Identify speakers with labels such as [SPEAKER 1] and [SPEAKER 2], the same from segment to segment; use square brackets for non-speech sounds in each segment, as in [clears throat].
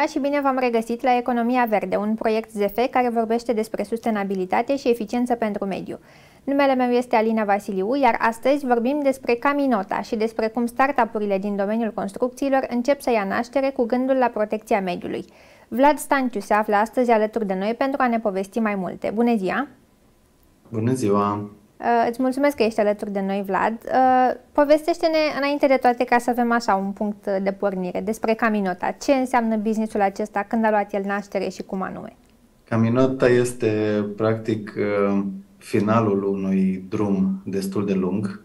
[SPEAKER 1] Bună ziua și bine v-am regăsit la Economia Verde, un proiect ZF care vorbește despre sustenabilitate și eficiență pentru mediu. Numele meu este Alina Vasiliu, iar astăzi vorbim despre Caminota și despre cum startup-urile din domeniul construcțiilor încep să ia naștere cu gândul la protecția mediului. Vlad Stanciu se află astăzi alături de noi pentru a ne povesti mai multe. Bună ziua!
[SPEAKER 2] Bună ziua!
[SPEAKER 1] Uh, îți mulțumesc că ești alături de noi, Vlad. Uh, povestește-ne înainte de toate ca să avem așa un punct de pornire despre Caminota. Ce înseamnă businessul acesta, când a luat el naștere și cum anume?
[SPEAKER 2] Caminota este practic uh, finalul unui drum destul de lung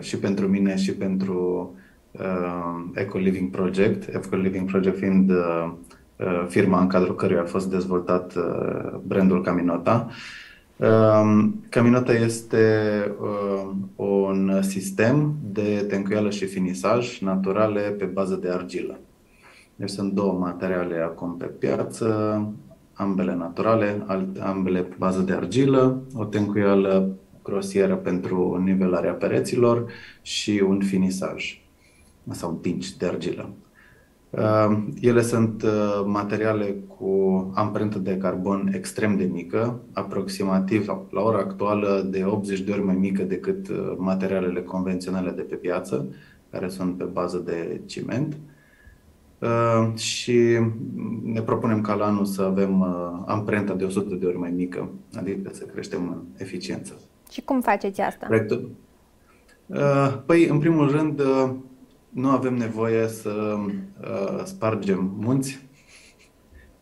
[SPEAKER 2] și pentru mine și pentru Eco Living Project, Eco Living Project fiind firma în cadrul căruia a fost dezvoltat brandul Caminota. Um, Caminota este um, un sistem de tencuială și finisaj naturale pe bază de argilă. Deci sunt două materiale acum pe piață, ambele naturale, ambele pe bază de argilă, o tencuială grosieră pentru nivelarea pereților și un finisaj sau pinci de argilă. Uh, ele sunt uh, materiale cu amprentă de carbon extrem de mică, aproximativ la ora actuală de 80 de ori mai mică decât uh, materialele convenționale de pe piață, care sunt pe bază de ciment. Și ne propunem ca la anul să avem amprenta de 100 de ori mai mică, adică să creștem în eficiență.
[SPEAKER 1] Și cum faceți asta? Proiectul?
[SPEAKER 2] Păi, în primul rând, nu avem nevoie să uh, spargem munți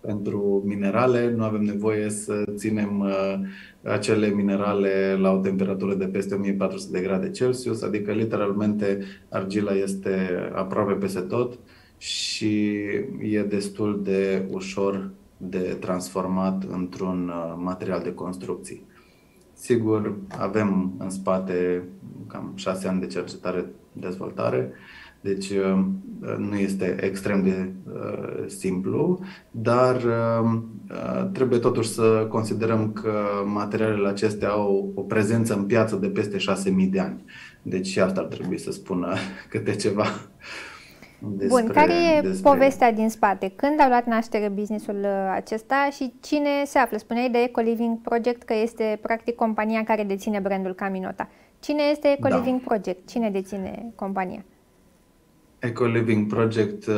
[SPEAKER 2] pentru minerale, nu avem nevoie să ținem uh, acele minerale la o temperatură de peste 1400 de grade Celsius, adică literalmente argila este aproape peste tot și e destul de ușor de transformat într-un uh, material de construcții. Sigur, avem în spate cam șase ani de cercetare dezvoltare, deci uh, nu este extrem de uh, simplu, dar uh, trebuie totuși să considerăm că materialele acestea au o prezență în piață de peste 6.000 de ani. Deci și asta ar trebui să spună [laughs] câte ceva.
[SPEAKER 1] Despre, Bun, care e despre... povestea din spate? Când a luat naștere businessul acesta și cine se află? Spuneai de Eco Living Project că este practic compania care deține brandul Caminota. Cine este Eco da. Living Project? Cine deține compania?
[SPEAKER 2] Eco Living Project uh,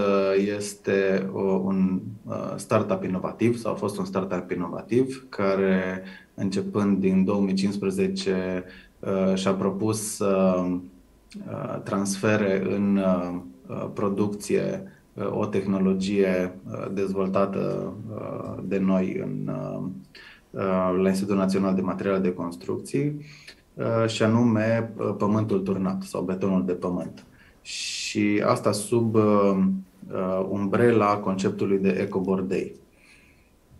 [SPEAKER 2] este un uh, startup inovativ sau a fost un startup inovativ care începând din 2015 uh, și-a propus să transfere în producție o tehnologie dezvoltată de noi în, la Institutul Național de Materiale de Construcții și anume pământul turnat sau betonul de pământ și asta sub uh, uh, umbrela conceptului de Eco Day.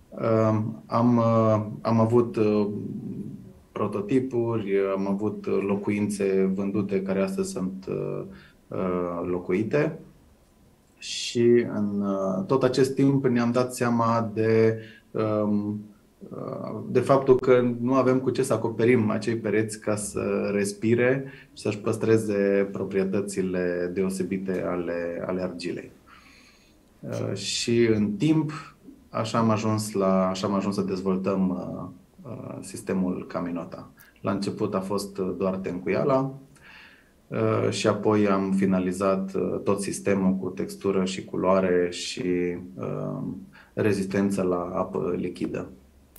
[SPEAKER 2] Uh, am, uh, am avut uh, prototipuri, am avut locuințe vândute care astăzi sunt uh, uh locuite și în uh, tot acest timp ne-am dat seama de um, de faptul că nu avem cu ce să acoperim acei pereți ca să respire și să-și păstreze proprietățile deosebite ale, ale argilei. Uh, și în timp, așa am ajuns, la, așa am ajuns să dezvoltăm uh, uh, sistemul Caminota. La început a fost doar tencuiala și apoi am finalizat tot sistemul cu textură și culoare și rezistență la apă lichidă.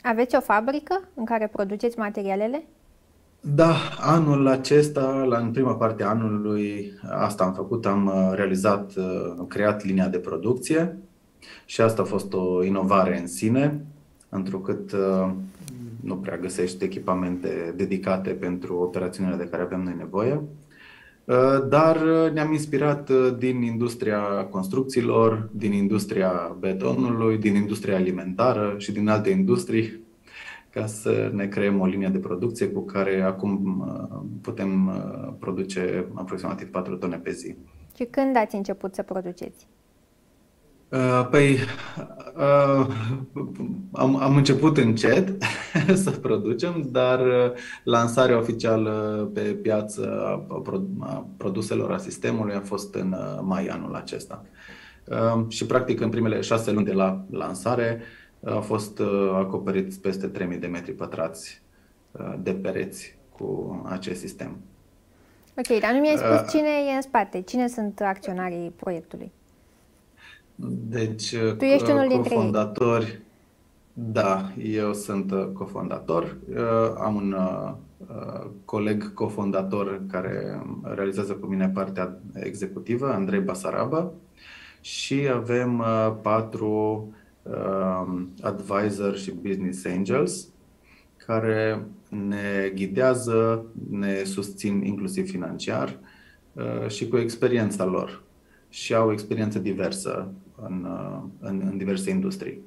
[SPEAKER 1] Aveți o fabrică în care produceți materialele?
[SPEAKER 2] Da, anul acesta, la, în prima parte a anului, asta am făcut, am uh, realizat, uh, am creat linia de producție și asta a fost o inovare în sine, întrucât uh, nu prea găsești echipamente dedicate pentru operațiunile de care avem noi nevoie. Dar ne-am inspirat din industria construcțiilor, din industria betonului, din industria alimentară și din alte industrii ca să ne creăm o linie de producție cu care acum uh, putem uh, produce aproximativ 4 tone pe zi.
[SPEAKER 1] Și când ați început să produceți?
[SPEAKER 2] Uh, păi, am, am început încet [laughs] să producem, dar lansarea oficială pe piață a produselor a sistemului a fost în mai anul acesta. și practic în primele șase luni de la lansare a fost acoperit peste 3000 de metri pătrați de pereți cu acest sistem.
[SPEAKER 1] Ok, dar nu mi-ai spus uh, cine e în spate, cine sunt acționarii proiectului?
[SPEAKER 2] Deci,
[SPEAKER 1] tu ești unul dintre
[SPEAKER 2] ei. Da, eu sunt uh, cofondator. Uh, am un uh, coleg cofondator care realizează cu mine partea executivă, Andrei Basaraba, și avem patru advisor și business angels care ne ghidează, ne susțin inclusiv financiar și cu experiența lor. Și au experiență diversă în, în, în diverse industrii.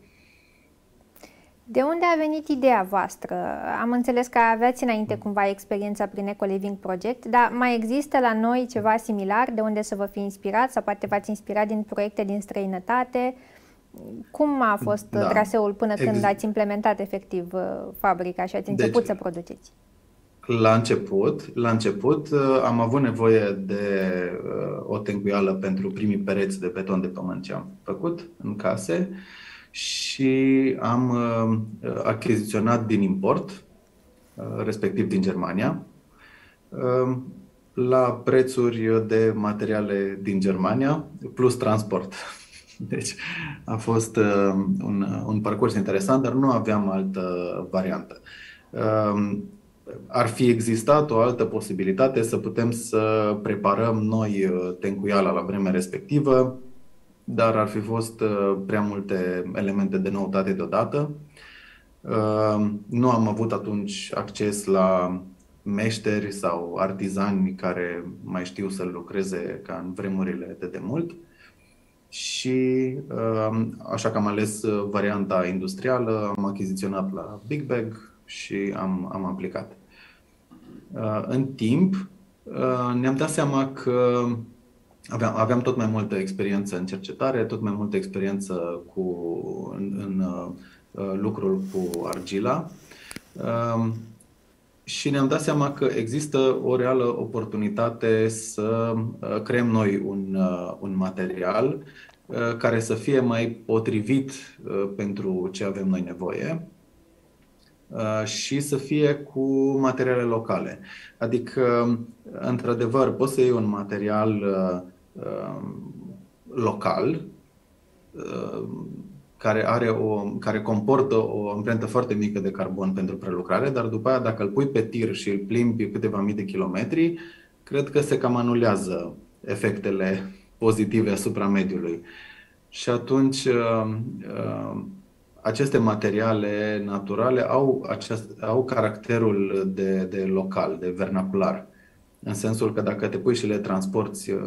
[SPEAKER 1] De unde a venit ideea voastră? Am înțeles că aveați înainte cumva experiența prin Eco Living Project, dar mai există la noi ceva similar de unde să vă fi inspirat sau poate v-ați inspirat din proiecte din străinătate? Cum a fost da. traseul până Ex- când ați implementat efectiv uh, fabrica și ați început deci, să produceți?
[SPEAKER 2] La început, la început uh, am avut nevoie de uh, o tencuială pentru primii pereți de beton de pământ ce am făcut în case și am uh, achiziționat din import, uh, respectiv din Germania, uh, la prețuri de materiale din Germania, plus transport. [laughs] Deci a fost un, un parcurs interesant, dar nu aveam altă variantă. Ar fi existat o altă posibilitate să putem să preparăm noi tencuiala la vremea respectivă, dar ar fi fost uh, prea multe elemente de noutate deodată. Uh, nu am avut atunci acces la meșteri sau artizani care mai știu să lucreze ca în vremurile de demult. Și uh, așa că am ales varianta industrială, am achiziționat la Big Bag și am, am aplicat. În timp, ne-am dat seama că aveam, aveam tot mai multă experiență în cercetare, tot mai multă experiență cu, în, în uh, lucrul cu argila uh, și ne-am dat seama că există o reală oportunitate să uh, creăm noi un, uh, un material uh, care să fie mai potrivit uh, pentru ce avem noi nevoie și să fie cu materiale locale. Adică, într-adevăr, poți să iei un material Um, local um, care, are o, care comportă o amprentă foarte mică de carbon pentru prelucrare, dar după aia dacă îl pui pe tir și îl plimbi câteva mii de kilometri, cred că se cam anulează efectele pozitive asupra mediului. Și atunci um, aceste materiale naturale au, aceast, au caracterul de, de local, de vernacular. În sensul că dacă te pui și le transporti uh,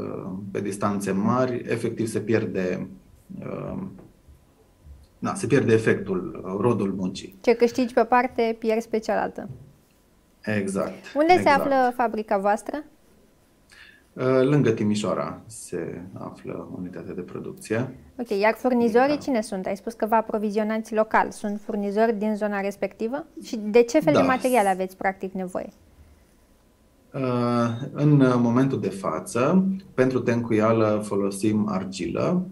[SPEAKER 2] pe distanțe mari, efectiv se pierde uh, da, se pierde efectul, uh, rodul muncii.
[SPEAKER 1] Ce câștigi pe parte, pierzi pe cealaltă.
[SPEAKER 2] Exact.
[SPEAKER 1] Unde
[SPEAKER 2] exact.
[SPEAKER 1] se află fabrica voastră?
[SPEAKER 2] Lângă Timișoara se află unitatea de producție.
[SPEAKER 1] Ok, iar furnizorii da. cine sunt? Ai spus că vă aprovizionați local. Sunt furnizori din zona respectivă? Și de ce fel da. de materiale aveți practic nevoie?
[SPEAKER 2] Uh, în momentul de față, pentru tencuială folosim argilă,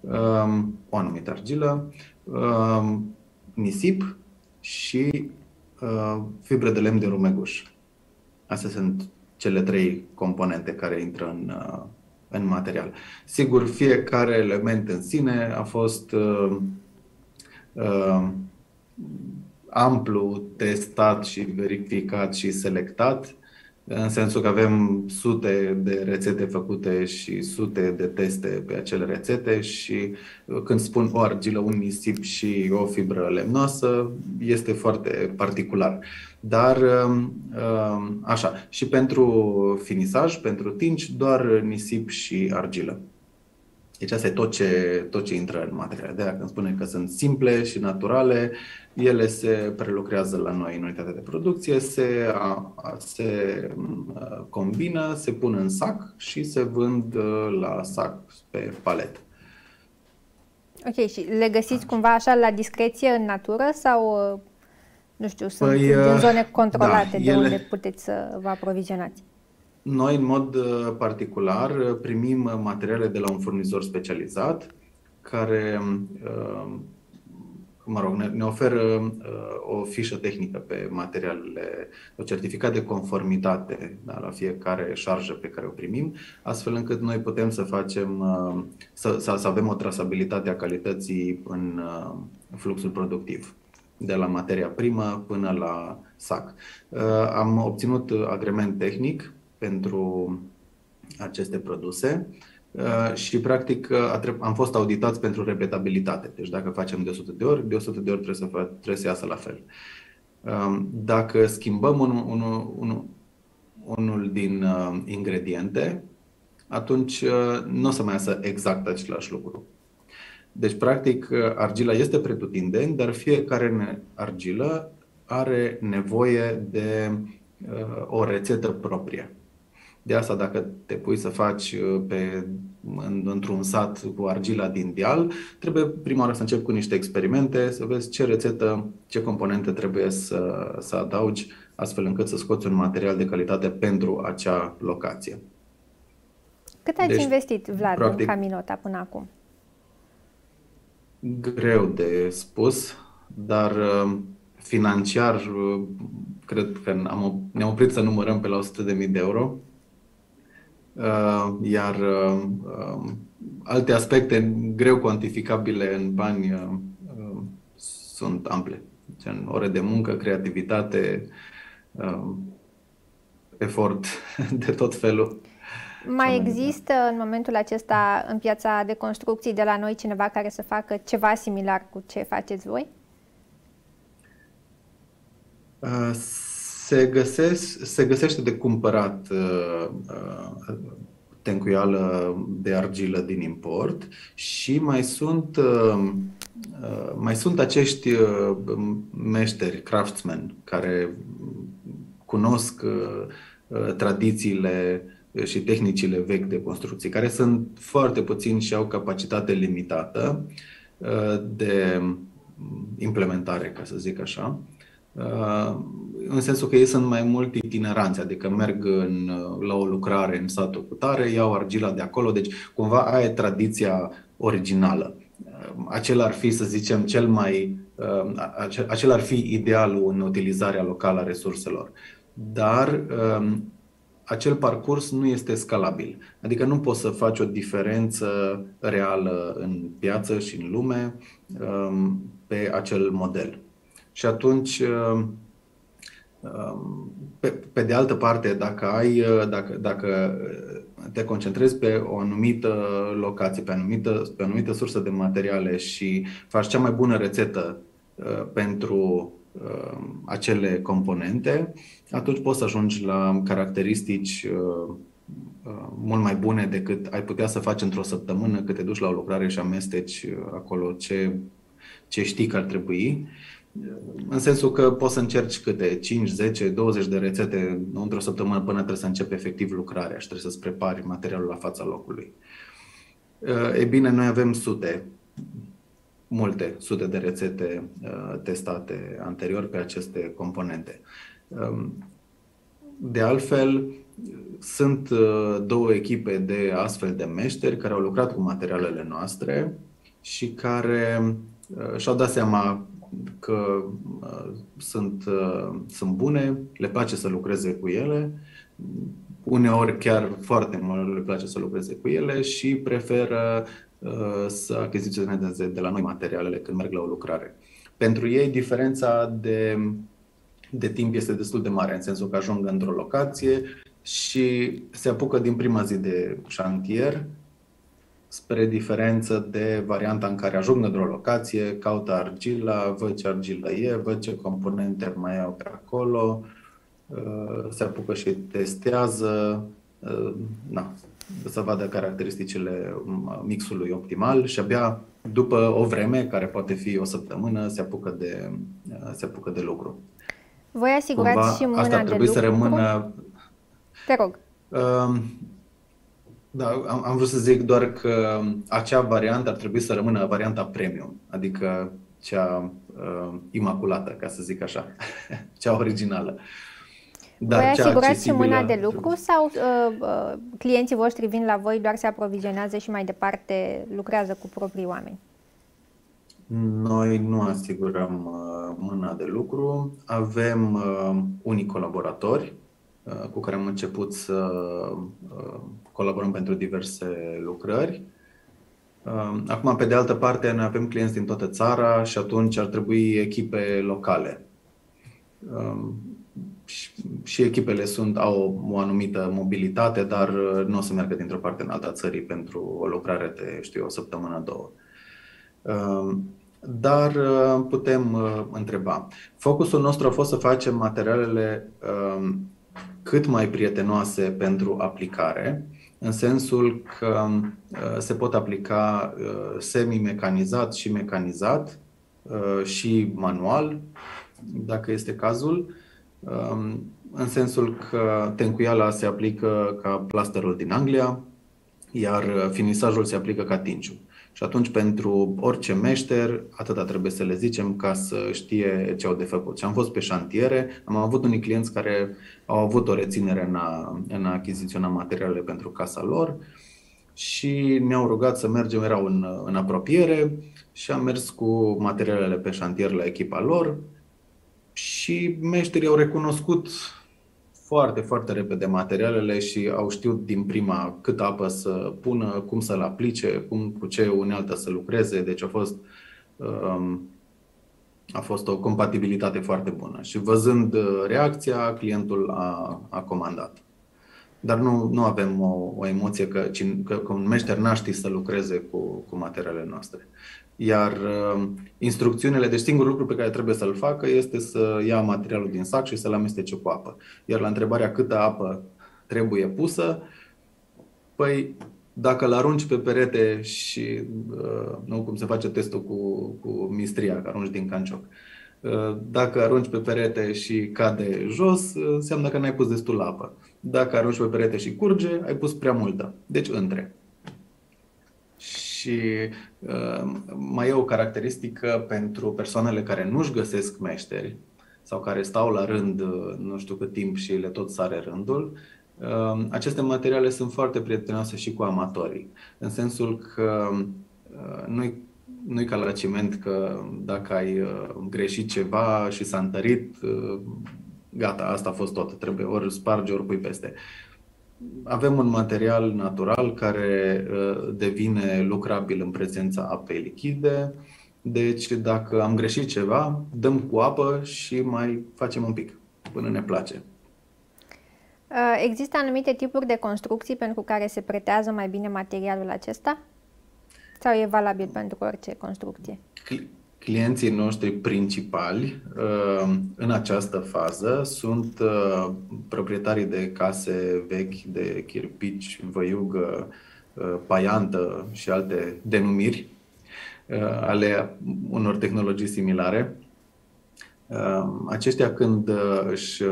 [SPEAKER 2] um, o anumită argilă, um, nisip și uh, fibre de lemn de rumeguș. Astea sunt cele trei componente care intră în, uh, în material. Sigur, fiecare element în sine a fost uh, uh, amplu testat și verificat și selectat în sensul că avem sute de rețete făcute și sute de teste pe acele rețete și uh, când spun o argilă, un nisip și o fibră lemnoasă, este foarte particular. Dar um, um, așa, și pentru finisaj, pentru tinci, doar nisip și argilă. Deci asta e tot ce, tot ce intră în materiale. De-aia când spune că sunt simple și naturale, ele se prelucrează la noi în unitatea de producție, se, a, se a, combină, se pun în sac și se vând la sac pe palet.
[SPEAKER 1] Ok, și le găsiți cumva așa la discreție în natură sau, nu știu, sunt păi, din zone controlate da, de ele... unde puteți să vă aprovizionați?
[SPEAKER 2] Noi, în mod particular, primim materiale de la un furnizor specializat care mă rog, ne, ne oferă uh, o fișă tehnică pe materialele, o certificat de conformitate da, la fiecare șarjă pe care o primim, astfel încât noi putem să facem, uh, să, să, să avem o trasabilitate a calității în uh, fluxul productiv, de la materia primă până la sac. Uh, am obținut agrement tehnic pentru aceste produse. Uh, Uh, și practic uh, am fost auditați pentru repetabilitate. Deci dacă facem de 100 de ori, de 100 de ori trebuie să, fac, trebuie să iasă la fel. Um, dacă schimbăm unul, unul, unul, unul din uh, ingrediente, atunci nu o să mai iasă exact același lucru. Deci, practic, argila este pretutindeni, dar fiecare argilă are nevoie de o rețetă proprie. De asta, dacă te pui să faci uh, pe, în, într-un sat cu argila din deal, trebuie prima oară să începi cu niște experimente, să vezi ce rețetă, ce componente trebuie să, să adaugi, astfel încât să scoți un material de calitate pentru acea locație.
[SPEAKER 1] Cât ați deci, investit, Vlad, practic, în Caminota până acum?
[SPEAKER 2] Greu de spus, dar uh, financiar, uh, cred că am, ne-am oprit să numărăm pe la 100.000 de euro Uh, iar uh, um, alte aspecte greu cuantificabile în bani uh, sunt ample. Gen ore de muncă, creativitate, efort [laughs] de tot felul.
[SPEAKER 1] Mai există în momentul acesta în piața de construcții de la noi cineva care să facă ceva similar cu ce faceți voi?
[SPEAKER 2] Se, găsesc, se găsește de cumpărat uh, uh, tencuială de argilă din import și mai sunt, uh, uh, mai sunt acești uh, meșteri, craftsmen, care cunosc uh, uh, tradițiile și tehnicile vechi de construcții, care sunt foarte puțini și au capacitate limitată uh, de implementare, ca să zic așa. Uh, în sensul că ei sunt mai mult itineranți, adică merg în, la o lucrare în satul cu tare, iau argila de acolo, deci cumva aia e tradiția originală. Acela ar fi, să zicem, cel mai, acela ar fi idealul în utilizarea locală a resurselor. Dar um, acel parcurs nu este scalabil. Adică nu poți să faci o diferență reală în piață și în lume um, pe acel model. Și atunci um, pe, pe de altă parte, dacă ai, dacă, dacă te concentrezi pe o anumită locație, pe anumită, pe anumită sursă de materiale și faci cea mai bună rețetă uh, pentru uh, acele componente, atunci poți să ajungi la caracteristici uh, mult mai bune decât ai putea să faci într-o săptămână, că te duci la o lucrare și amesteci acolo ce, ce știi că ar trebui. În sensul că poți să încerci câte 5, 10, 20 de rețete într-o săptămână până trebuie să începi efectiv lucrarea și trebuie să-ți prepari materialul la fața locului. Uh, e bine, noi avem sute, multe sute de rețete uh, testate anterior pe aceste componente. Um, de altfel, sunt uh, două echipe de astfel de meșteri care au lucrat cu materialele noastre și care și-au dat seama că uh, sunt, uh, sunt bune, le place să lucreze cu ele, uneori chiar foarte mult le place să lucreze cu ele și preferă uh, să achiziționeze de la noi materialele când merg la o lucrare. Pentru ei diferența de, de timp este destul de mare, în sensul că ajung într-o locație și se apucă din prima zi de șantier spre diferență de varianta în care ajung într-o locație, caută argila, văd ce argilă e, văd ce componente mai au pe acolo, uh, se apucă și testează, uh, na, să vadă caracteristicile mixului optimal și abia după o vreme, care poate fi o săptămână, se apucă de, uh, se apucă de lucru.
[SPEAKER 1] Voi asigurați Cumva, și mâna
[SPEAKER 2] asta ar trebui
[SPEAKER 1] de
[SPEAKER 2] să rămână...
[SPEAKER 1] Te rog.
[SPEAKER 2] Uh, da, am, am vrut să zic doar că acea variantă ar trebui să rămână varianta premium, adică cea uh, imaculată, ca să zic așa, [laughs] cea originală.
[SPEAKER 1] Dar voi asigurați și mâna de lucru sau uh, uh, clienții voștri vin la voi, doar se aprovizionează și mai departe lucrează cu proprii oameni?
[SPEAKER 2] Noi nu asigurăm uh, mâna de lucru. Avem uh, unii colaboratori uh, cu care am început să uh, colaborăm pentru diverse lucrări. Uh, acum, pe de altă parte, noi avem clienți din toată țara și atunci ar trebui echipe locale. Uh, și echipele sunt, au o anumită mobilitate, dar uh, nu o să meargă dintr-o parte în alta țării pentru o lucrare de, știu, o săptămână, două. Um, dar uh, putem uh, întreba. Focusul nostru a fost să facem materialele um, cât mai prietenoase pentru aplicare, în sensul că se pot aplica semi-mecanizat și mecanizat și manual, dacă este cazul Um, în sensul că tencuiala se aplică ca plasterul din Anglia, iar finisajul se aplică ca tinciu. Și atunci, pentru orice meșter, atâta trebuie să le zicem ca să știe ce au de făcut. Și am fost pe șantiere, am avut unii clienți care au avut o reținere în a, în a achiziționa materiale pentru casa lor și ne-au rugat să mergem, erau în, în apropiere și am mers cu materialele pe șantier la echipa lor și meșterii au recunoscut foarte, foarte repede materialele și au știut din prima cât apă să pună, cum să-l aplice, cum, cu ce unealtă să lucreze. Deci a fost, um, a fost o compatibilitate foarte bună. Și văzând uh, reacția, clientul a, a comandat. Dar nu, nu avem o, o emoție că, că, că un meșter n-a ști să lucreze cu, cu materialele noastre. Iar uh, instrucțiunile, deci singurul lucru pe care trebuie să-l facă este să ia materialul din sac și să-l amestece cu apă. Iar la întrebarea câtă apă trebuie pusă, păi dacă îl arunci pe perete și uh, nu cum se face testul cu, cu mistria, că arunci din cancioc, uh, dacă arunci pe perete și cade jos, uh, înseamnă că n-ai pus destul apă. Dacă arunci pe perete și curge, ai pus prea multă. Deci între. Și uh, mai e o caracteristică pentru persoanele care nu-și găsesc meșteri sau care stau la rând uh, nu știu cât timp și le tot sare rândul, uh, aceste materiale sunt foarte prietenoase și cu amatorii. În sensul că uh, nu nu ca la ciment că dacă ai uh, greșit ceva și s-a întărit, uh, gata, asta a fost tot. Trebuie ori spargi, ori pui peste avem un material natural care uh, devine lucrabil în prezența apei lichide. Deci, dacă am greșit ceva, dăm cu apă și mai facem un pic până ne place.
[SPEAKER 1] Uh, există anumite tipuri de construcții pentru care se pretează mai bine materialul acesta? Sau e valabil pentru orice construcție?
[SPEAKER 2] Clienții noștri principali uh, în această fază sunt uh, proprietarii de case vechi de chirpici, văiugă, uh, paiantă și alte denumiri ale unor tehnologii similare. Aceștia când își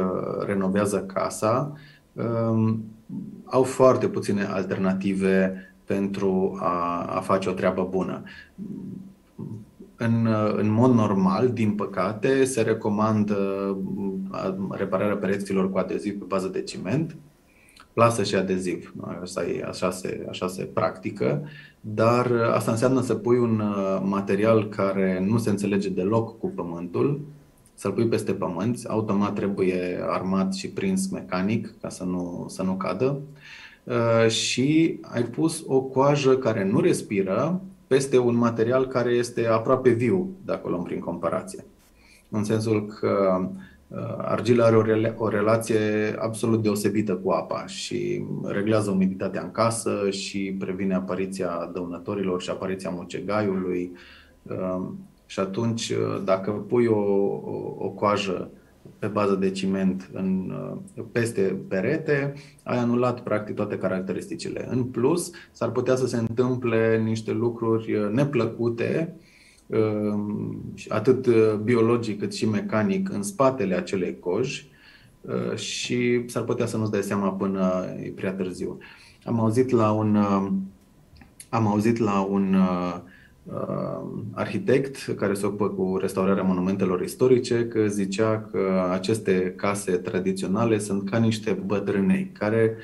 [SPEAKER 2] renovează casa au foarte puține alternative pentru a, a face o treabă bună în, în mod normal, din păcate, se recomandă uh, repararea pereților cu adeziv pe bază de ciment, plasă și adeziv. Așa, e, așa, se, așa se practică, dar asta înseamnă să pui un uh, material care nu se înțelege deloc cu pământul, să-l pui peste pământ, automat trebuie armat și prins mecanic ca să nu, să nu cadă. Uh, și ai pus o coajă care nu respiră, peste un material care este aproape viu, dacă o luăm prin comparație. În sensul că uh, argila are o, rela- o relație absolut deosebită cu apa și reglează umiditatea în casă și previne apariția dăunătorilor și apariția mucegaiului. Uh, și atunci, uh, dacă pui o, o, o coajă pe bază de ciment în, uh, peste perete, ai anulat practic toate caracteristicile. În plus, s-ar putea să se întâmple niște lucruri uh, neplăcute, uh, atât biologic cât și mecanic, în spatele acelei coji și s-ar putea să nu-ți dai seama până e prea târziu. Am auzit la un, am auzit la un arhitect care se ocupă cu restaurarea monumentelor istorice, că zicea că aceste case tradiționale sunt ca niște bătrânei care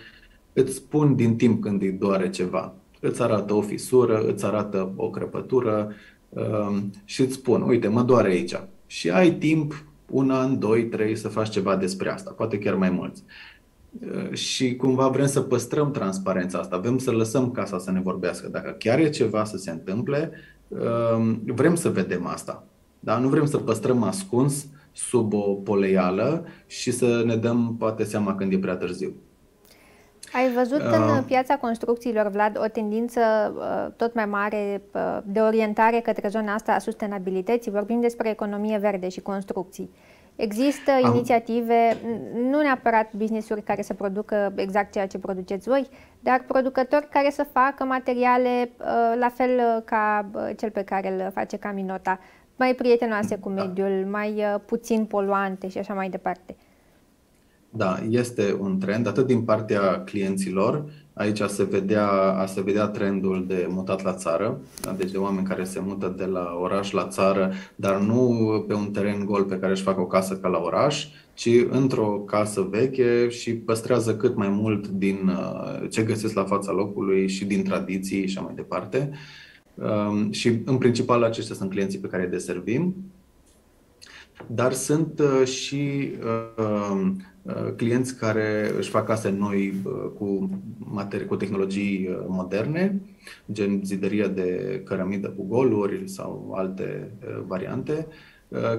[SPEAKER 2] îți spun din timp când îi doare ceva. Îți arată o fisură, îți arată o crăpătură și îți spun, uite, mă doare aici. Și ai timp un an, doi, trei să faci ceva despre asta, poate chiar mai mulți. Uh, și cumva vrem să păstrăm transparența asta, vrem să lăsăm casa să ne vorbească. Dacă chiar e ceva să se întâmple, uh, vrem să vedem asta. Da? Nu vrem să păstrăm ascuns sub o poleială și să ne dăm poate seama când e prea târziu.
[SPEAKER 1] Ai văzut în uh. piața construcțiilor, Vlad, o tendință tot mai mare de orientare către zona asta a sustenabilității? Vorbim despre economie verde și construcții. Există Am... inițiative, nu neapărat business-uri care să producă exact ceea ce produceți voi, dar producători care să facă materiale uh, la fel uh, ca uh, cel pe care îl face Caminota, mai prietenoase cu da. mediul, da. mai puțin poluante și așa mai departe.
[SPEAKER 2] Da, este un trend atât din partea clienților, Aici se vedea, se vedea trendul de mutat la țară, da? deci de oameni care se mută de la oraș la țară, dar nu pe un teren gol pe care își fac o casă ca la oraș, ci într-o casă veche și păstrează cât mai mult din uh, ce găsesc la fața locului și din tradiții și așa mai departe. Um, și în principal aceștia sunt clienții pe care îi deservim. Dar sunt uh, și uh, Uh, clienți care își fac case noi uh, cu, materii, cu tehnologii uh, moderne, gen zideria de cărămidă cu goluri sau alte variante,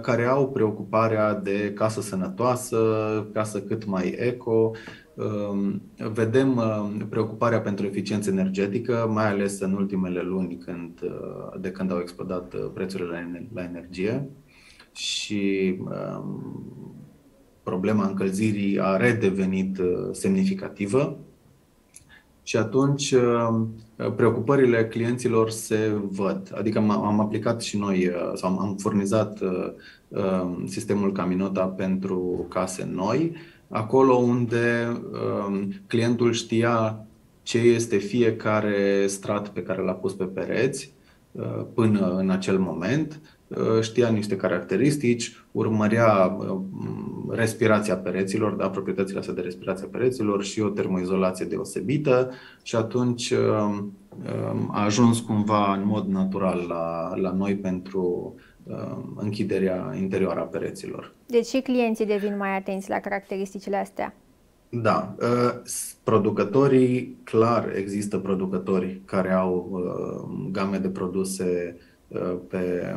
[SPEAKER 2] care au preocuparea de casă sănătoasă, casă cât mai eco. Um, vedem preocuparea pentru eficiență energetică, mai ales în ultimele luni când, de când au explodat prețurile la energie și um, problema încălzirii a redevenit uh, semnificativă și atunci uh, preocupările clienților se văd. Adică am aplicat și noi uh, sau am furnizat sistemul Caminota pentru case noi, acolo unde clientul știa ce este fiecare strat pe care l-a pus pe pereți până în acel moment, știa niște caracteristici, urmărea respirația pereților, da, proprietățile astea de respirație a pereților și o termoizolație deosebită și atunci um, um, a ajuns cumva în mod natural la, la noi pentru um, închiderea interioară a pereților.
[SPEAKER 1] Deci și clienții devin mai atenți la caracteristicile astea.
[SPEAKER 2] Da, uh, producătorii, clar există producători care au uh, game de produse uh, pe,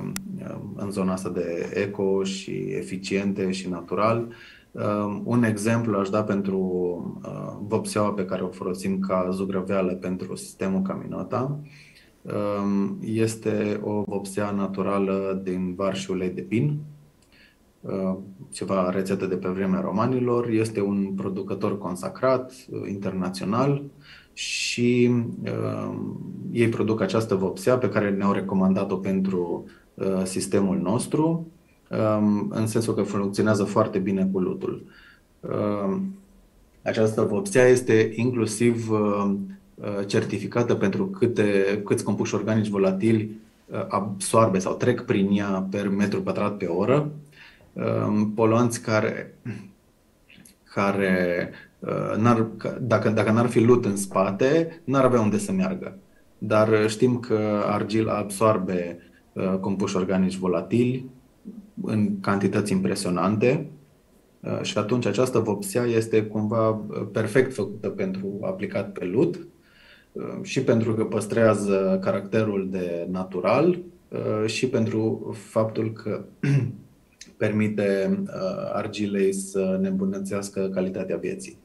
[SPEAKER 2] în zona asta de eco și eficiente și natural. Um, un exemplu aș da pentru uh, vopseaua pe care o folosim ca zugrăveală pentru sistemul Caminota. Um, este o vopsea naturală din var și ulei de pin, uh, ceva rețetă de pe vremea romanilor. Este un producător consacrat, uh, internațional și uh, ei produc această vopsea pe care ne-au recomandat-o pentru uh, sistemul nostru Um, în sensul că funcționează foarte bine cu lutul. Um, această vopsea este inclusiv uh, uh, certificată pentru câte, câți compuși organici volatili uh, absorbe sau trec prin ea per metru pătrat pe oră. Um, poluanți care, care n-ar, dacă, dacă n-ar fi lut în spate, n-ar avea unde să meargă. Dar știm că argila absorbe compuși organici volatili, în cantități impresionante uh, și atunci această vopsea este cumva uh, perfect făcută pentru aplicat pe lut uh, și pentru că păstrează caracterul de natural și pentru faptul că [clears throat] permite argilei să ne îmbunătățească calitatea vieții.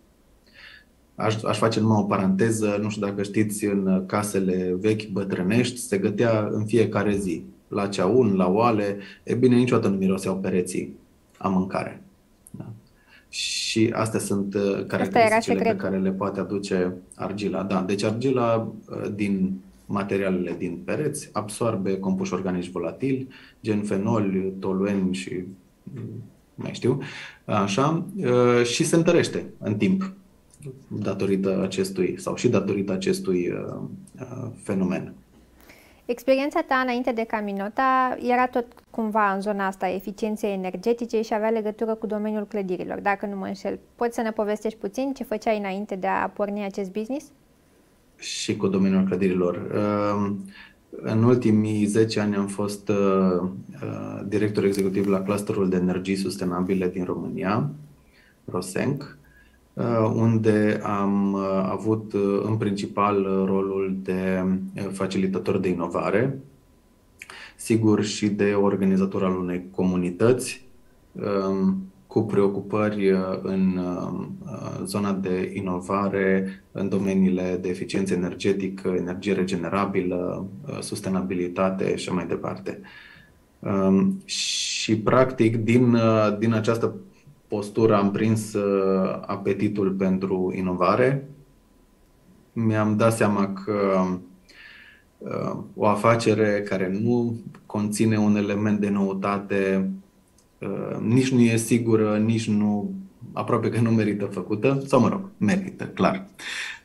[SPEAKER 2] Aș, aș face numai o paranteză, nu știu dacă știți, în casele vechi bătrânești se gătea în fiecare zi la ceaun, la oale, e bine, niciodată nu miroseau pereții a mâncare. Da? Și astea sunt uh, caracteristicile pe care le poate aduce argila. Da, deci argila uh, din materialele din pereți absorbe compuși organici volatili, gen fenoli, tolueni și mm, mai știu, așa, uh, și se întărește în timp datorită acestui sau și datorită acestui fenomen.
[SPEAKER 1] Experiența ta înainte de Caminota era tot cumva în zona asta eficienței energetice și avea legătură cu domeniul clădirilor, dacă nu mă înșel. Poți să ne povestești puțin ce făceai înainte de a porni acest business?
[SPEAKER 2] Și cu domeniul clădirilor. Ehm, în ultimii 10 ani am fost uh, uh, director executiv la clusterul de energii sustenabile din România, Rosenc, uh, unde am avut în principal rolul de facilitator de inovare, sigur și de organizator al unei comunități um, cu preocupări uh, în uh, zona de inovare în domeniile de eficiență energetică, energie regenerabilă, uh, sustenabilitate și mai departe. Um, și, practic, din, din această postură am prins apetitul pentru inovare. Mi-am dat seama că o afacere care nu conține un element de noutate Uh, nici nu e sigură, nici nu aproape că nu merită făcută, sau mă rog, merită, clar.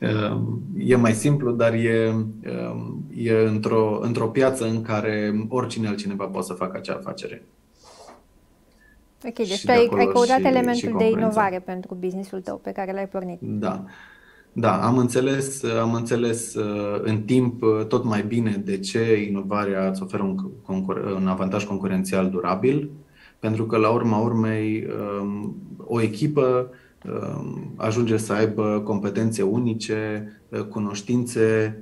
[SPEAKER 2] Uh, e mai simplu, dar e, uh, e într-o, într-o piață în care oricine altcineva poate să facă acea afacere.
[SPEAKER 1] Ok, deci tu ai, ai căutat și, elementul și de inovare pentru businessul tău pe care l-ai pornit.
[SPEAKER 2] Da. Da, am înțeles, am înțeles în timp tot mai bine de ce inovarea îți oferă un, un avantaj concurențial durabil pentru că, la urma urmei, um, o echipă um, ajunge să aibă competențe unice, uh, cunoștințe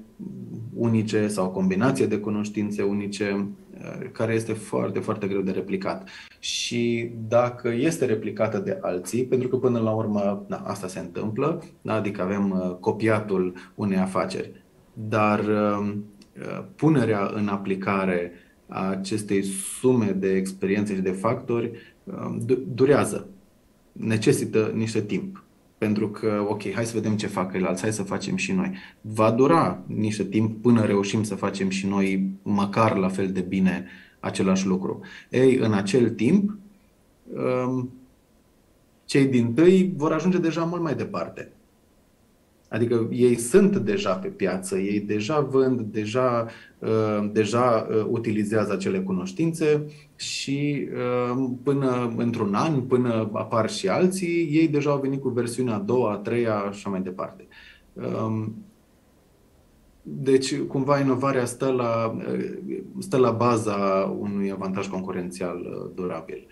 [SPEAKER 2] unice sau o combinație de cunoștințe unice, uh, care este foarte, foarte greu de replicat. Și dacă este replicată de alții, pentru că până la urmă da, asta se întâmplă, da, adică avem uh, copiatul unei afaceri, dar um, punerea în aplicare a acestei sume de experiențe și de factori um, durează, necesită niște timp. Pentru că, ok, hai să vedem ce fac ceilalți, hai să facem și noi. Va dura niște timp până reușim să facem și noi măcar la fel de bine același lucru. Ei, în acel timp, um, cei din tâi vor ajunge deja mult mai departe. Adică ei sunt deja pe piață, ei deja vând, deja, uh, deja uh, utilizează acele cunoștințe și uh, până într-un an, până apar și alții, ei deja au venit cu versiunea a doua, a treia și așa mai departe. Um, deci, cumva, inovarea stă la, stă la baza unui avantaj concurențial durabil.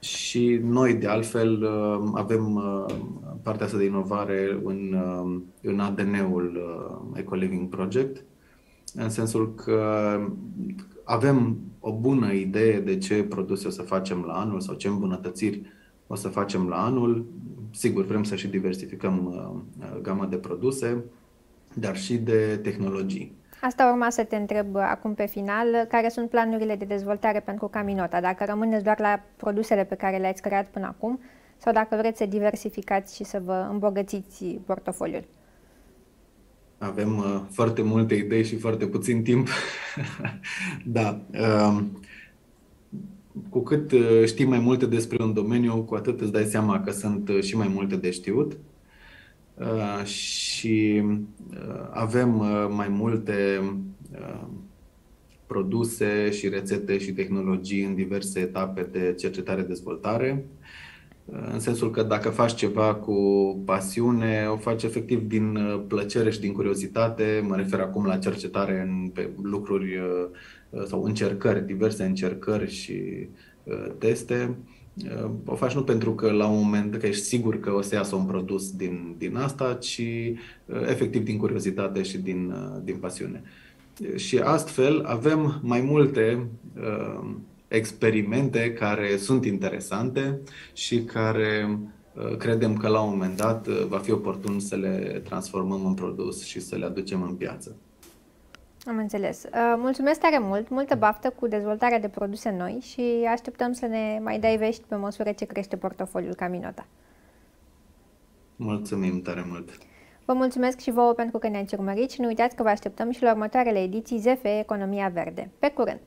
[SPEAKER 2] Și noi, de altfel, uh, avem uh, partea asta de inovare în, uh, în ADN-ul Ecoliving Project, în sensul că avem o bună idee de ce produse o să facem la anul sau ce îmbunătățiri o să facem la anul. Sigur, vrem să și diversificăm gama de produse, dar și de tehnologii.
[SPEAKER 1] Asta urma să te întreb acum pe final, care sunt planurile de dezvoltare pentru Caminota? Dacă rămâneți doar la produsele pe care le-ați creat până acum sau dacă vreți să diversificați și să vă îmbogățiți portofoliul?
[SPEAKER 2] Avem uh, foarte multe idei și foarte puțin timp. [laughs] da. Uh, cu cât uh, știi mai multe despre un domeniu, cu atât îți dai seama că sunt uh, și mai multe de știut. Uh, și uh, avem uh, mai multe produse și rețete și tehnologii în diverse etape de cercetare-dezvoltare. În sensul că dacă faci ceva cu pasiune, o faci efectiv din plăcere și din curiozitate. Mă refer acum la cercetare în, pe lucruri sau încercări, diverse încercări și teste o faci nu pentru că la un moment că ești sigur că o să iasă un produs din, din asta, ci uh, efectiv din curiozitate și din, uh, din pasiune. Și astfel avem mai multe uh, experimente care sunt interesante și care uh, credem că la un moment dat va fi oportun să le transformăm în produs și să le aducem în piață.
[SPEAKER 1] Am înțeles. Uh, mulțumesc tare mult, multă baftă cu dezvoltarea de produse noi și așteptăm să ne mai dai vești pe măsură ce crește portofoliul Caminota.
[SPEAKER 2] Mulțumim tare mult!
[SPEAKER 1] Vă mulțumesc și vouă pentru că ne-ați urmărit și nu uitați că vă așteptăm și la următoarele ediții ZFE Economia Verde. Pe curând!